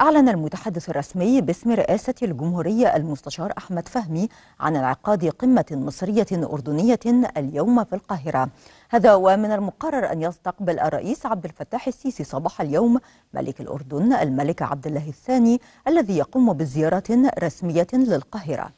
أعلن المتحدث الرسمي باسم رئاسة الجمهورية المستشار أحمد فهمي عن انعقاد قمة مصرية أردنية اليوم في القاهرة. هذا ومن المقرر أن يستقبل الرئيس عبد الفتاح السيسي صباح اليوم ملك الأردن الملك عبد الله الثاني الذي يقوم بزيارة رسمية للقاهرة.